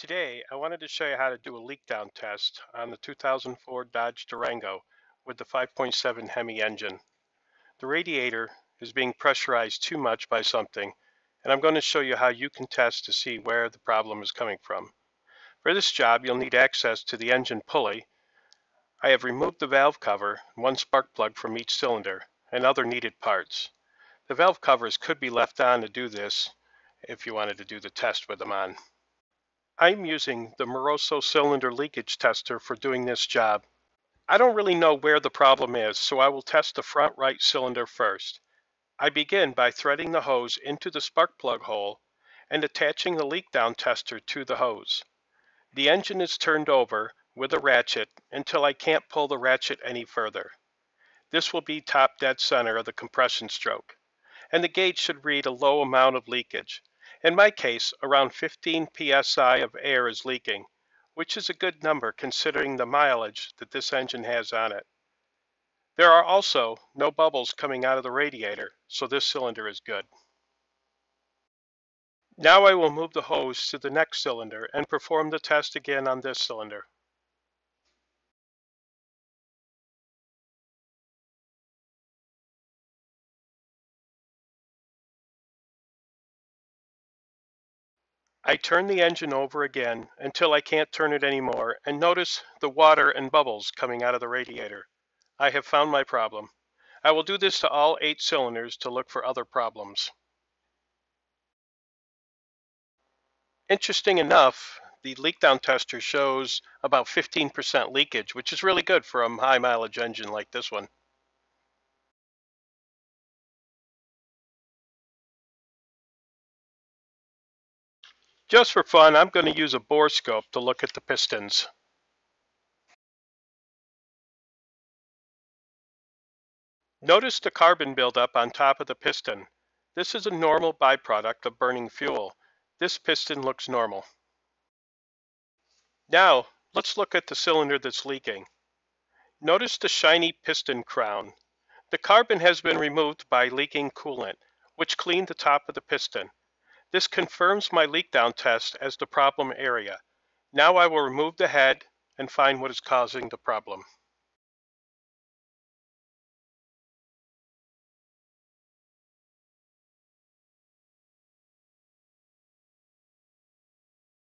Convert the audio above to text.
Today, I wanted to show you how to do a leak down test on the 2004 Dodge Durango with the 5.7 Hemi engine. The radiator is being pressurized too much by something, and I'm going to show you how you can test to see where the problem is coming from. For this job, you'll need access to the engine pulley. I have removed the valve cover, one spark plug from each cylinder, and other needed parts. The valve covers could be left on to do this if you wanted to do the test with them on. I'm using the Moroso cylinder leakage tester for doing this job. I don't really know where the problem is, so I will test the front right cylinder first. I begin by threading the hose into the spark plug hole and attaching the leak down tester to the hose. The engine is turned over with a ratchet until I can't pull the ratchet any further. This will be top dead center of the compression stroke, and the gauge should read a low amount of leakage. In my case, around 15 psi of air is leaking, which is a good number considering the mileage that this engine has on it. There are also no bubbles coming out of the radiator, so this cylinder is good. Now I will move the hose to the next cylinder and perform the test again on this cylinder. I turn the engine over again until I can't turn it anymore and notice the water and bubbles coming out of the radiator. I have found my problem. I will do this to all eight cylinders to look for other problems. Interesting enough, the leak down tester shows about 15% leakage, which is really good for a high mileage engine like this one. Just for fun, I'm going to use a borescope to look at the pistons. Notice the carbon buildup on top of the piston. This is a normal byproduct of burning fuel. This piston looks normal. Now, let's look at the cylinder that's leaking. Notice the shiny piston crown. The carbon has been removed by leaking coolant, which cleaned the top of the piston. This confirms my leak down test as the problem area. Now I will remove the head and find what is causing the problem.